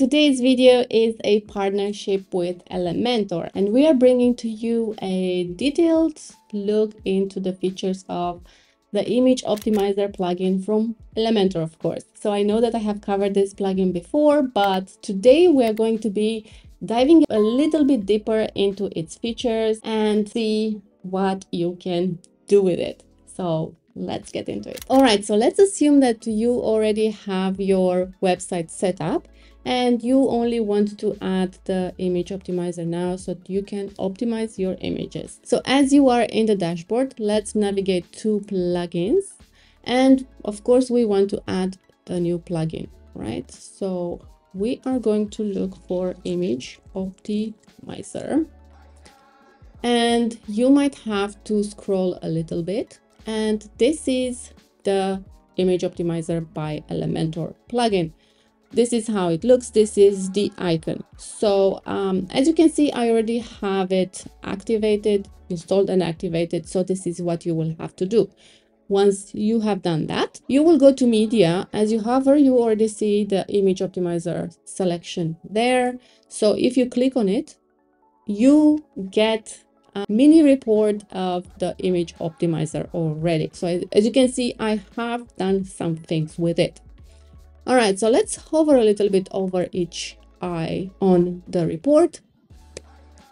Today's video is a partnership with Elementor and we are bringing to you a detailed look into the features of the image optimizer plugin from Elementor, of course. So I know that I have covered this plugin before, but today we're going to be diving a little bit deeper into its features and see what you can do with it. So let's get into it. All right, so let's assume that you already have your website set up and you only want to add the image optimizer now so you can optimize your images. So as you are in the dashboard, let's navigate to plugins. And of course, we want to add a new plugin, right? So we are going to look for image optimizer. And you might have to scroll a little bit. And this is the image optimizer by Elementor plugin this is how it looks this is the icon. So um, as you can see i already have it activated installed and activated so this is what you will have to do. Once you have done that you will go to media. As you hover you already see the image optimizer selection there. So if you click on it you get a mini report of the image optimizer already. So as you can see i have done some things with it all right, so let's hover a little bit over each eye on the report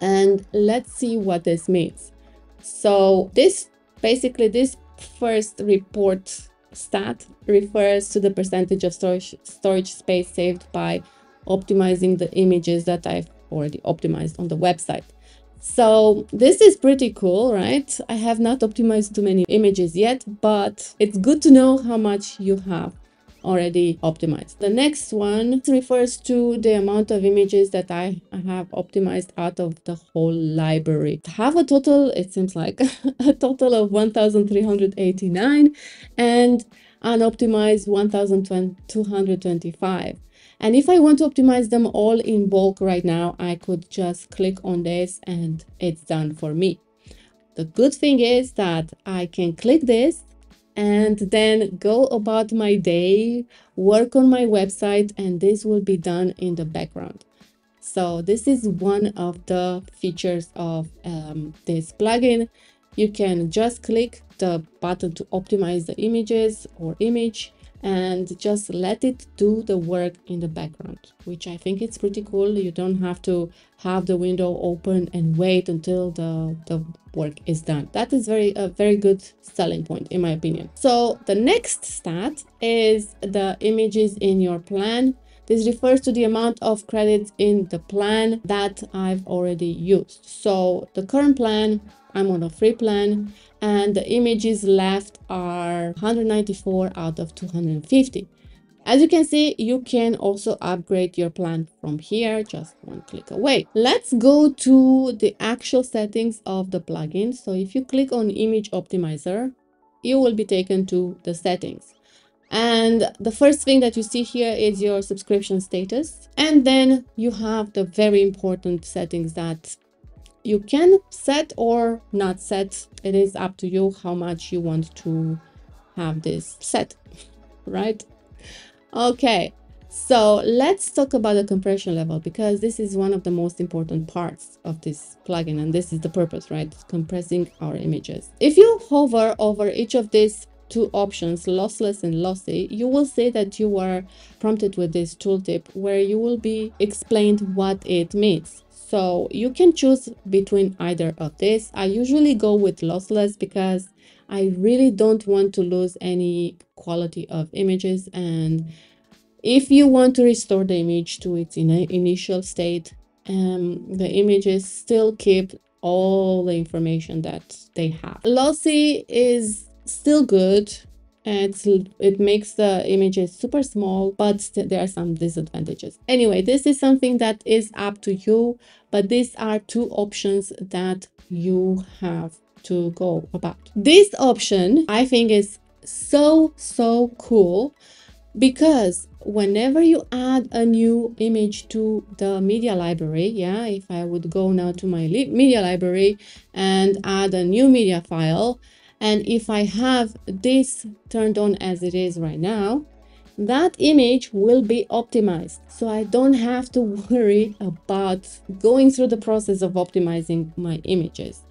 and let's see what this means. So this basically this first report stat refers to the percentage of storage, storage space saved by optimizing the images that I've already optimized on the website. So this is pretty cool, right? I have not optimized too many images yet, but it's good to know how much you have already optimized. The next one refers to the amount of images that I have optimized out of the whole library. Have a total, it seems like a total of 1,389 and unoptimized 1,225. And if I want to optimize them all in bulk right now, I could just click on this and it's done for me. The good thing is that I can click this and then go about my day, work on my website, and this will be done in the background. So this is one of the features of um, this plugin. You can just click the button to optimize the images or image and just let it do the work in the background, which I think it's pretty cool. You don't have to have the window open and wait until the, the work is done. That is very a very good selling point in my opinion. So the next stat is the images in your plan. This refers to the amount of credits in the plan that I've already used. So the current plan, I'm on a free plan and the images left are 194 out of 250. As you can see, you can also upgrade your plan from here, just one click away. Let's go to the actual settings of the plugin. So if you click on Image Optimizer, you will be taken to the settings. And the first thing that you see here is your subscription status. And then you have the very important settings that you can set or not set. It is up to you how much you want to have this set right? Okay so let's talk about the compression level because this is one of the most important parts of this plugin and this is the purpose right? Compressing our images. If you hover over each of these two options lossless and lossy you will see that you are prompted with this tooltip where you will be explained what it means so you can choose between either of this. I usually go with lossless because I really don't want to lose any quality of images. And if you want to restore the image to its in initial state, um, the images still keep all the information that they have. Lossy is still good it's it makes the images super small but there are some disadvantages. Anyway this is something that is up to you but these are two options that you have to go about. This option i think is so so cool because whenever you add a new image to the media library yeah if i would go now to my media library and add a new media file and if I have this turned on as it is right now, that image will be optimized. So I don't have to worry about going through the process of optimizing my images,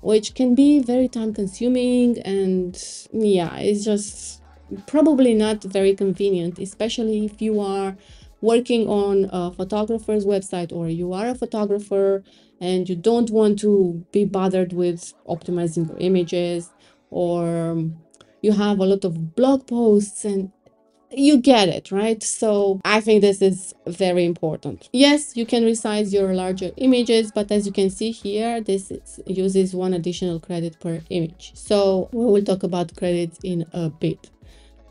which can be very time consuming and yeah, it's just probably not very convenient, especially if you are working on a photographer's website or you are a photographer and you don't want to be bothered with optimizing your images or um, you have a lot of blog posts and you get it right? So i think this is very important. Yes you can resize your larger images but as you can see here this is, uses one additional credit per image. So we will talk about credits in a bit.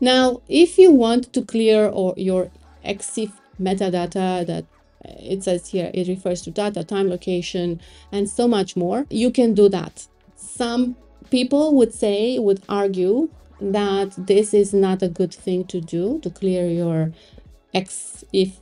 Now if you want to clear or your EXIF metadata that uh, it says here it refers to data time location and so much more. You can do that. Some people would say would argue that this is not a good thing to do to clear your EXIF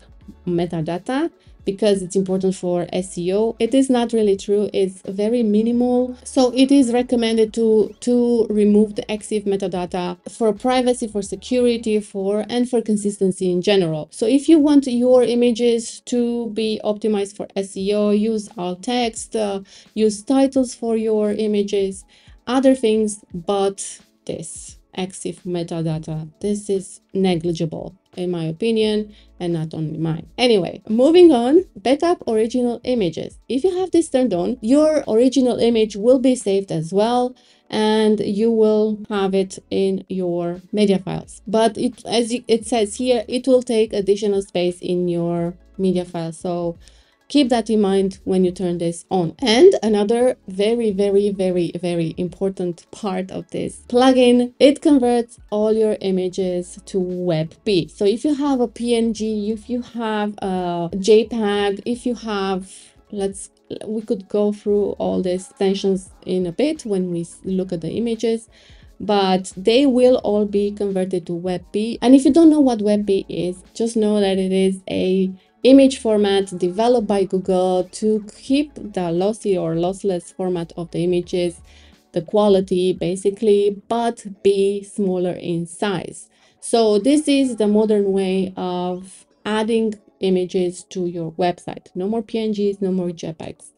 metadata because it's important for SEO. It is not really true. It's very minimal. So it is recommended to, to remove the EXIF metadata for privacy, for security, for and for consistency in general. So if you want your images to be optimized for SEO, use alt text, uh, use titles for your images, other things, but this. EXIF metadata. This is negligible in my opinion and not only mine. Anyway, moving on, backup original images. If you have this turned on, your original image will be saved as well and you will have it in your media files. But it, as it says here, it will take additional space in your media file. So keep that in mind when you turn this on. And another very, very, very, very important part of this plugin, it converts all your images to WebP. So if you have a PNG, if you have a JPEG, if you have, let's we could go through all the extensions in a bit when we look at the images but they will all be converted to WebP. And if you don't know what WebP is, just know that it is a image format developed by Google to keep the lossy or lossless format of the images, the quality basically, but be smaller in size. So this is the modern way of adding images to your website. No more PNGs, no more JPEGs.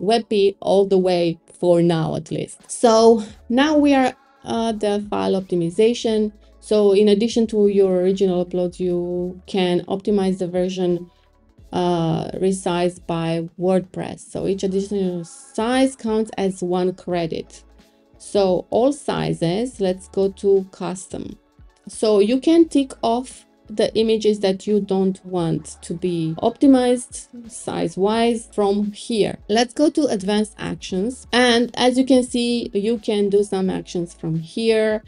WebP all the way for now at least. So now we are at the file optimization. So in addition to your original uploads, you can optimize the version uh, resized by WordPress. So each additional size counts as one credit. So all sizes, let's go to custom. So you can tick off the images that you don't want to be optimized size wise from here. Let's go to advanced actions. And as you can see, you can do some actions from here.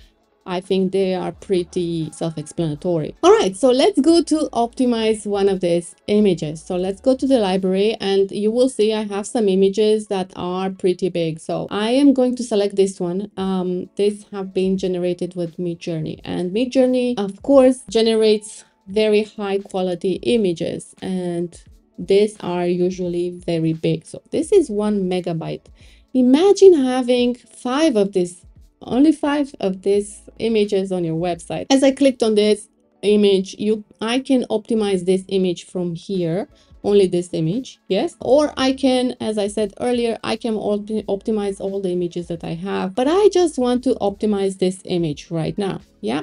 I think they are pretty self-explanatory. All right, so let's go to optimize one of these images. So let's go to the library and you will see I have some images that are pretty big. So I am going to select this one. Um, these have been generated with Midjourney and Midjourney, of course, generates very high quality images and these are usually very big. So this is one megabyte. Imagine having five of these only five of these images on your website. As I clicked on this image, you I can optimize this image from here only this image yes or i can as i said earlier i can optimize all the images that i have but i just want to optimize this image right now yeah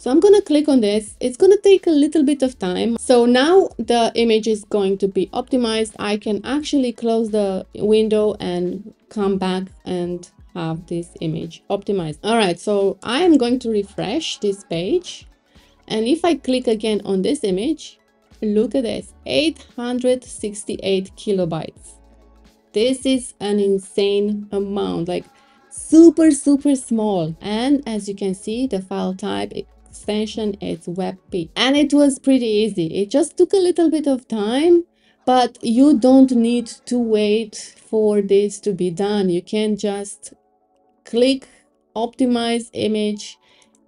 so I'm to click on this. It's to take a little bit of time. So now the image is going to be optimized. I can actually close the window and come back and have this image optimized. All right, so I am going to refresh this page. And if I click again on this image, look at this, 868 kilobytes. This is an insane amount, like super, super small. And as you can see, the file type extension is WebP. And it was pretty easy. It just took a little bit of time, but you don't need to wait for this to be done. You can just click optimize image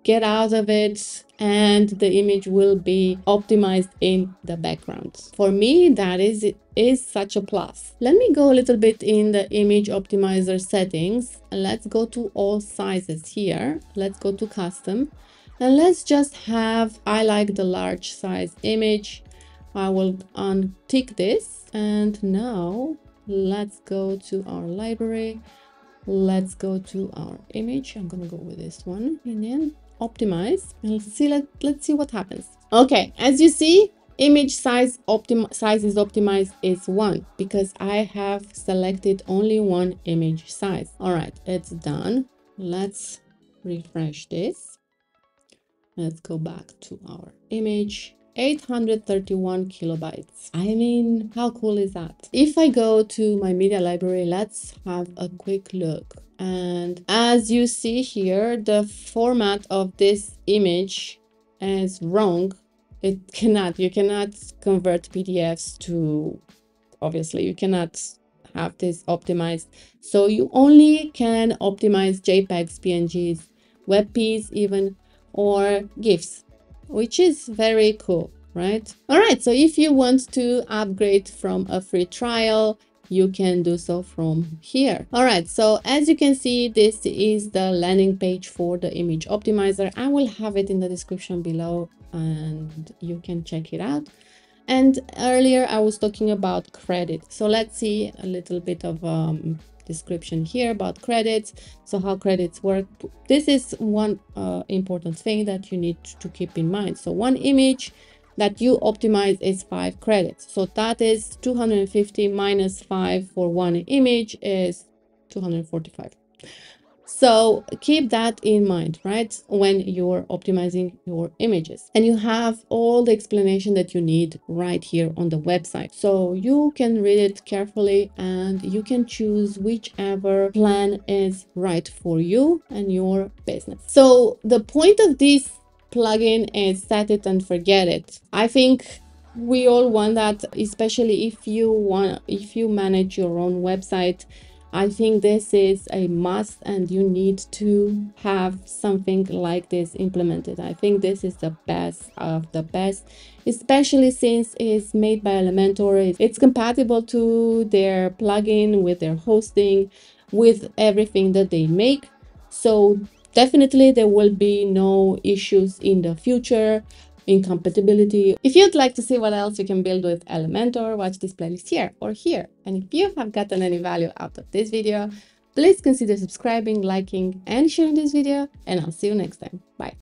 get out of it and the image will be optimized in the background. For me that is is such a plus. Let me go a little bit in the image optimizer settings. Let's go to all sizes here. Let's go to custom. And let's just have, I like the large size image. I will untick this. And now let's go to our library. Let's go to our image. I'm to go with this one and then optimize and let's see, let, let's see what happens. Okay, as you see, image size optim size is optimized is one because I have selected only one image size. All right, it's done. Let's refresh this. Let's go back to our image 831 kilobytes. I mean, how cool is that? If I go to my media library, let's have a quick look. And as you see here, the format of this image is wrong. It cannot, you cannot convert PDFs to, obviously, you cannot have this optimized. So you only can optimize JPEGs, PNGs, WebPs even, or GIFs which is very cool, right? All right, so if you want to upgrade from a free trial, you can do so from here. All right, so as you can see, this is the landing page for the image optimizer. I will have it in the description below and you can check it out. And earlier I was talking about credit. So let's see a little bit of um, description here about credits. So how credits work. This is one uh, important thing that you need to keep in mind. So one image that you optimize is five credits. So that is 250 minus five for one image is 245 so keep that in mind, right? When you're optimizing your images and you have all the explanation that you need right here on the website. So you can read it carefully and you can choose whichever plan is right for you and your business. So the point of this plugin is set it and forget it. I think we all want that, especially if you want, if you manage your own website I think this is a must and you need to have something like this implemented. I think this is the best of the best, especially since it's made by Elementor. It's compatible to their plugin with their hosting, with everything that they make. So definitely there will be no issues in the future incompatibility. If you'd like to see what else you can build with Elementor, watch this playlist here or here. And if you have gotten any value out of this video, please consider subscribing, liking, and sharing this video, and I'll see you next time. Bye.